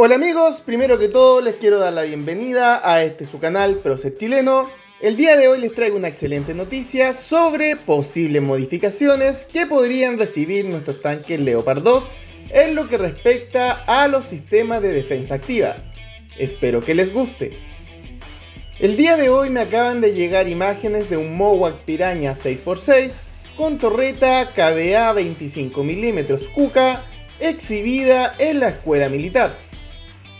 Hola amigos, primero que todo les quiero dar la bienvenida a este su canal Procer Chileno. El día de hoy les traigo una excelente noticia sobre posibles modificaciones que podrían recibir nuestros tanques Leopard 2 en lo que respecta a los sistemas de defensa activa. Espero que les guste. El día de hoy me acaban de llegar imágenes de un Mowak Piraña 6x6 con torreta KBA 25 mm Kuka exhibida en la escuela militar.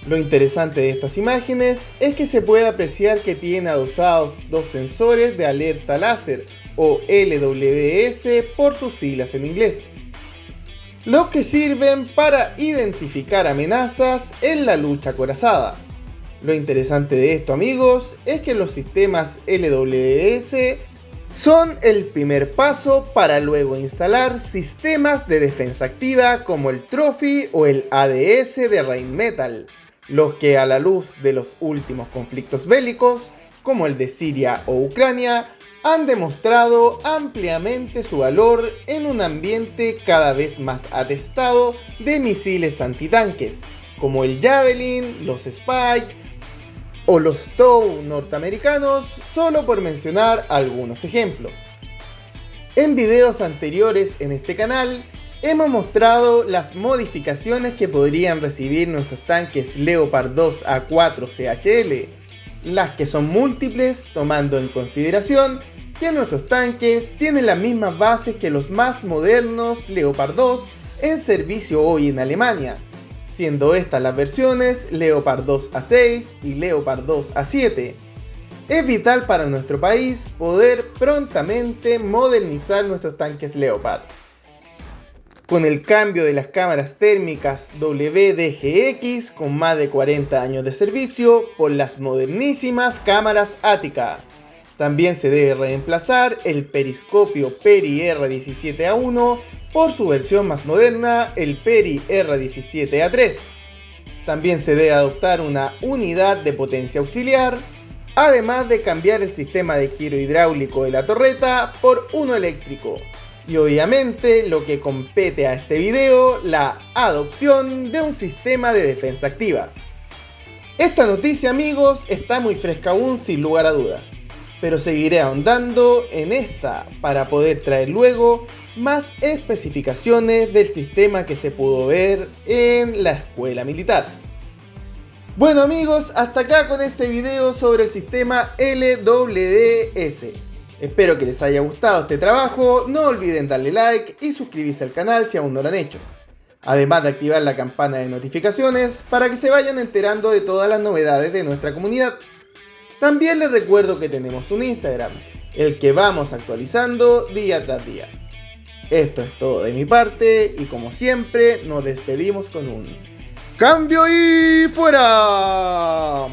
Lo interesante de estas imágenes es que se puede apreciar que tiene adosados dos sensores de alerta láser o LWS por sus siglas en inglés, los que sirven para identificar amenazas en la lucha corazada. Lo interesante de esto amigos es que los sistemas LWS son el primer paso para luego instalar sistemas de defensa activa como el Trophy o el ADS de Rheinmetall los que a la luz de los últimos conflictos bélicos, como el de Siria o Ucrania, han demostrado ampliamente su valor en un ambiente cada vez más atestado de misiles antitanques, como el Javelin, los Spike o los TOW norteamericanos, solo por mencionar algunos ejemplos. En videos anteriores en este canal hemos mostrado las modificaciones que podrían recibir nuestros tanques Leopard 2 A4 CHL, las que son múltiples tomando en consideración que nuestros tanques tienen las mismas bases que los más modernos Leopard 2 en servicio hoy en Alemania, siendo estas las versiones Leopard 2 A6 y Leopard 2 A7. Es vital para nuestro país poder prontamente modernizar nuestros tanques Leopard con el cambio de las cámaras térmicas WDGX con más de 40 años de servicio por las modernísimas cámaras Attica. También se debe reemplazar el periscopio Peri R17A1 por su versión más moderna, el Peri R17A3. También se debe adoptar una unidad de potencia auxiliar, además de cambiar el sistema de giro hidráulico de la torreta por uno eléctrico y obviamente lo que compete a este video, la adopción de un sistema de defensa activa. Esta noticia amigos está muy fresca aún sin lugar a dudas, pero seguiré ahondando en esta para poder traer luego más especificaciones del sistema que se pudo ver en la escuela militar. Bueno amigos, hasta acá con este video sobre el sistema LWS. Espero que les haya gustado este trabajo, no olviden darle like y suscribirse al canal si aún no lo han hecho. Además de activar la campana de notificaciones para que se vayan enterando de todas las novedades de nuestra comunidad. También les recuerdo que tenemos un Instagram, el que vamos actualizando día tras día. Esto es todo de mi parte y como siempre nos despedimos con un cambio y fuera.